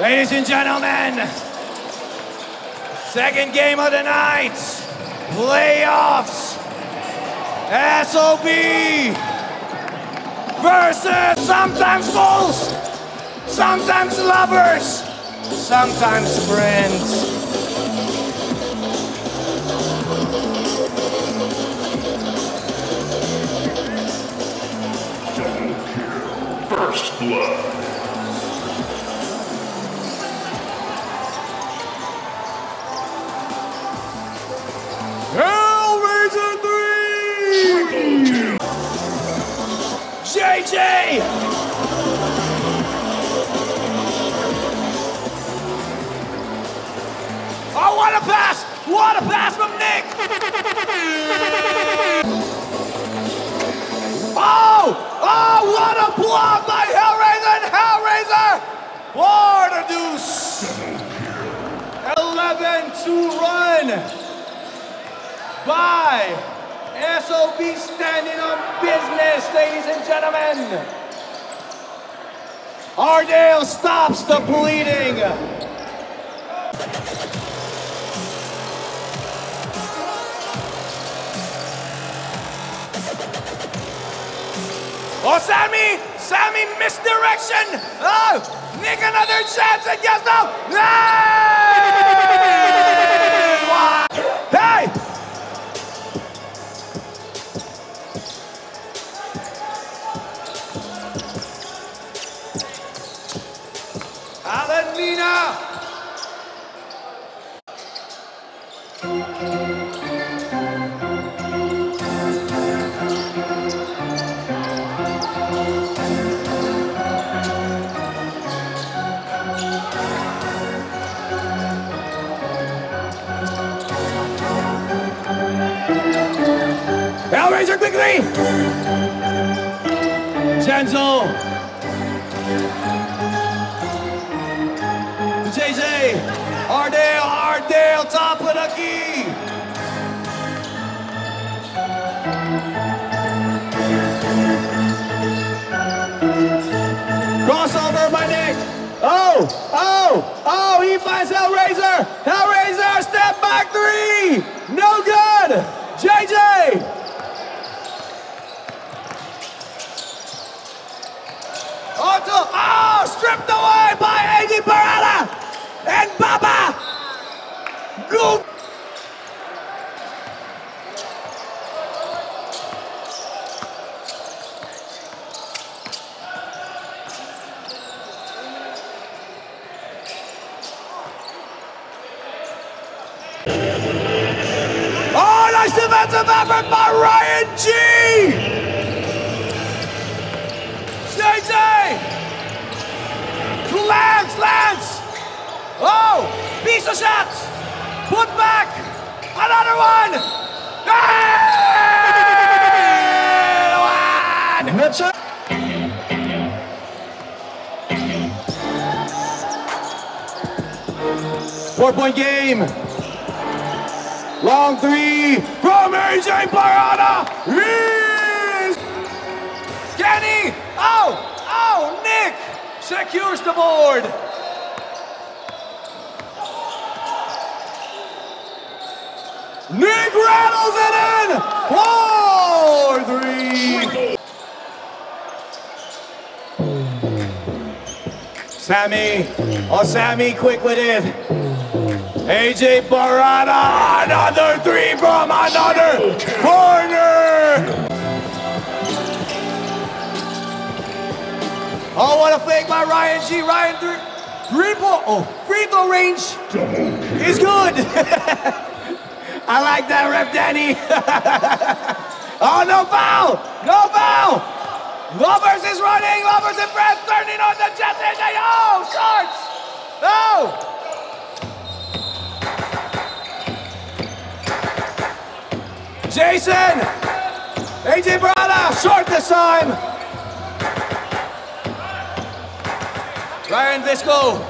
Ladies and gentlemen, second game of the night, playoffs, SOB versus sometimes fools, sometimes lovers, sometimes friends. First blood. JJ! Oh, what a pass! What a pass from Nick! Oh! Oh, what a block by Hellraiser and Hellraiser! For the deuce! 11 to run by SOB standing on business, ladies and gentlemen. Ardale stops the bleeding. Oh, Sammy! Sammy, misdirection! Oh! Nick, another chance and yes, no! Hey! Hey! Hellraiser quickly! Genzo! JJ! Ardale, Ardale, top of the key! Crossover by Nick! Oh! Oh! Oh! He finds Hellraiser! Hellraiser! Step back three! No good! JJ! Onto, oh, stripped away by Piece of shots! Put back! Another one! And one! Mitchell. Four point game. Long three from AJ Barada. Yes! Kenny! Oh! Oh! Nick secures the board. Nick rattles it in. Four three. Sammy. Oh, Sammy, quick with it. AJ Barada, another three from another corner. Oh, what a fake by Ryan G. Ryan three, three ball. Oh, free throw range is good. I like that, Ref Danny. oh, no foul, no foul. Lovers is running, Lovers in front, turning on the Jets. AJ, oh, shorts. Oh. Jason! AJ Barada, short this time! Ryan Visco.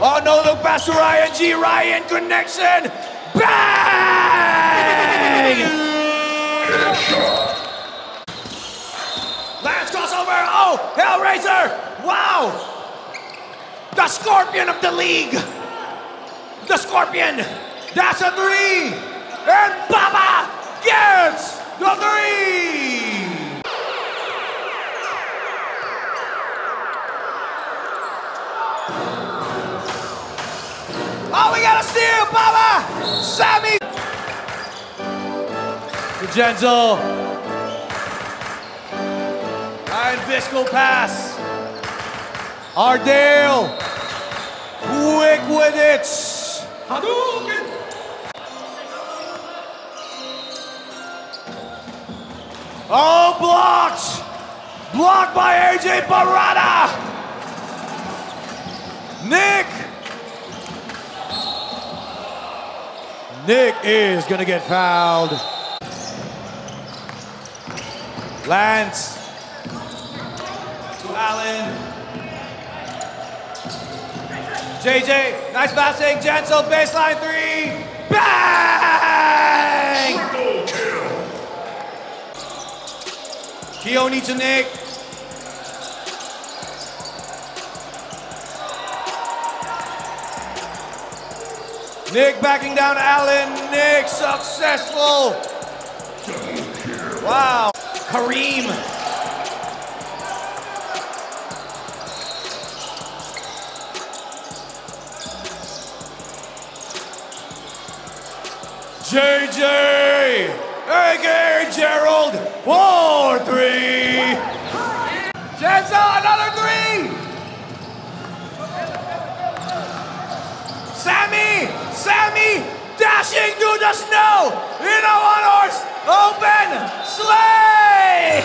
Oh no, look pass to Ryan G. Ryan connection! Bang! Lance crossover! Oh, Hellraiser! Wow! The the scorpion of the league. The scorpion. That's a three. And Baba gets the three. Oh, we got a steal, Baba! Sammy! Genzo. Ryan Bisco pass. Ardale. Quick with it. Hadouken. Oh, blocked. Blocked by AJ Barada. Nick. Nick is gonna get fouled. Lance to Allen. JJ, nice passing. Gentle baseline three. Bang! Triple kill. Keone to Nick. Nick backing down Allen. Nick successful. Wow. Kareem. JJ. aka Gerald. Four, three. Jensen, another three. Sammy, Sammy, dashing through the snow in a one horse open sleigh.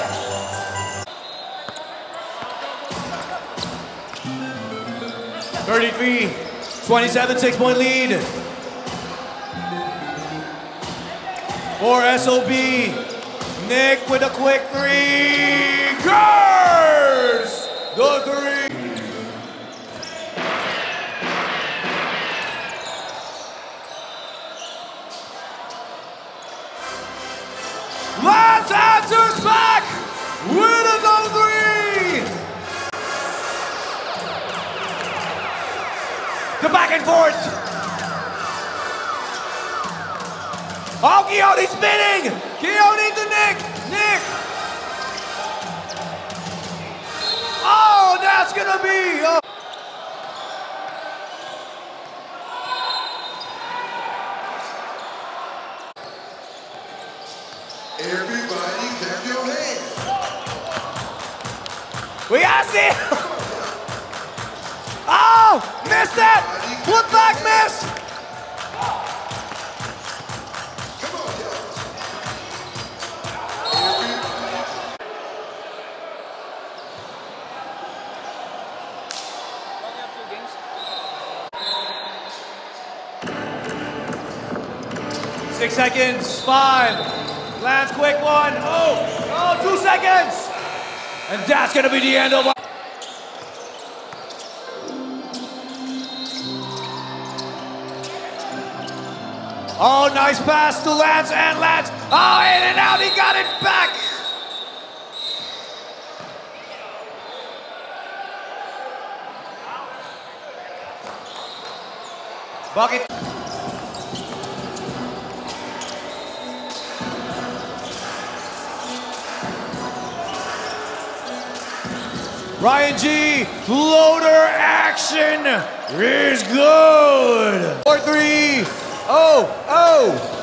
Thirty-three, 27, six-point lead. For SOB, Nick with a quick three. Gers the three. And forth. Oh, Keone spinning. Keone to Nick. Nick. Oh, that's gonna be. oh. Everybody clap your hands. We see. it. Oh, missed it. Put back, y'all. Six seconds. Five. Lance, quick one. Oh, oh, two seconds. And that's gonna be the end of. Oh, nice pass to Lance and Lance. Oh, in and out. He got it back. Bucket. Ryan G, floater action is good. Four, three, oh, oh.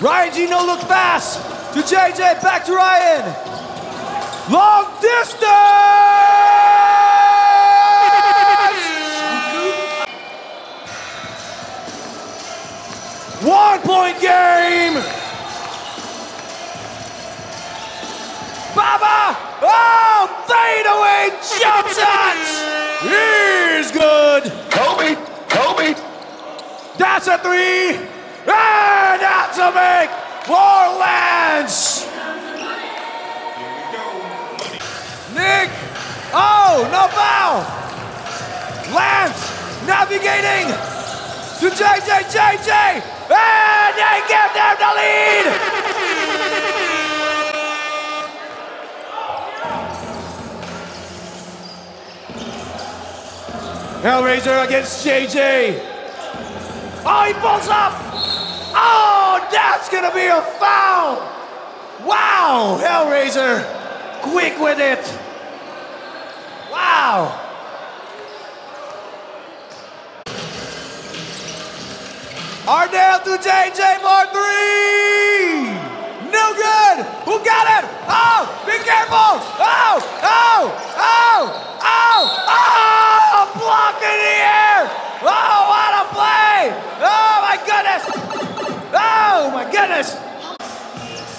Ryan Gino no look pass to JJ, back to Ryan. Long distance. One point game. Baba! Oh, fade away jump shot! He's That's a three! And that's a make for Lance! Nick! Oh, no foul! Lance navigating to JJ, JJ! And they give them the lead! Hellraiser against JJ. Oh, he pulls up. Oh, that's gonna be a foul. Wow, Hellraiser, quick with it. Wow. Ardell to JJ for three. No good. Who got it? Oh, be careful. Oh, oh, oh, oh, oh, block in the air. Oh, what a play. Oh, my goodness. Oh, my goodness.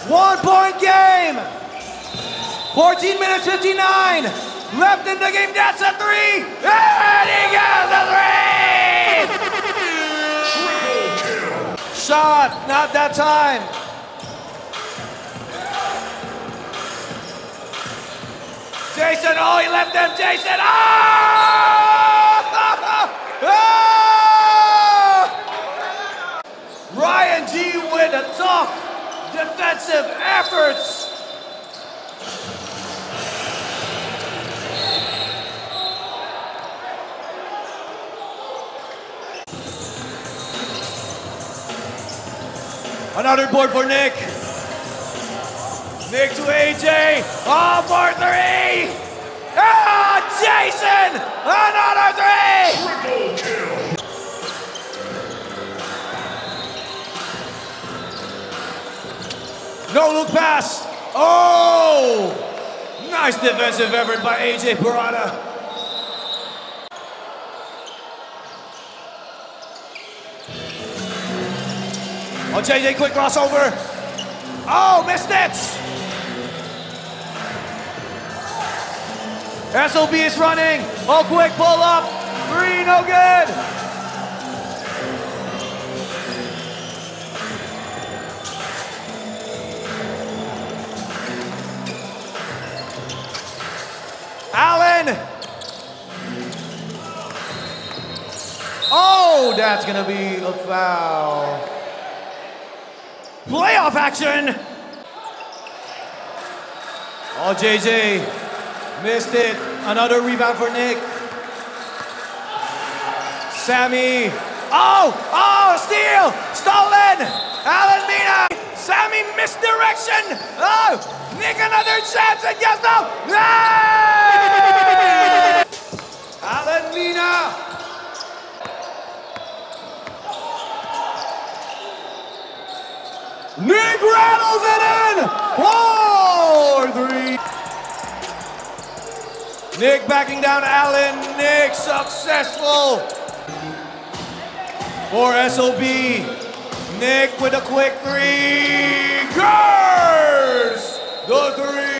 One point game. 14 minutes 59 left in the game. That's a three. And he gets a three. Shot, not that time. Jason, oh, he left them. Jason, oh! Ryan G with a tough defensive efforts. Another board for Nick. Nick to AJ. Oh, for three. Ah, Jason. Another pass. Oh, nice defensive effort by AJ Parada. Oh, JJ, quick crossover. Oh, missed it. SOB is running. Oh, quick pull up. Three, no good. That's gonna be a foul. Playoff action. Oh, JJ missed it. Another rebound for Nick. Sammy. Oh, oh, steal, stolen. Alan Mina. Sammy misdirection. Oh, Nick another chance and yes, no. Ah! Alan Mina. Nick rattles it in. Four, three. Nick backing down Allen. Nick successful for SOB. Nick with a quick three. Gers the three.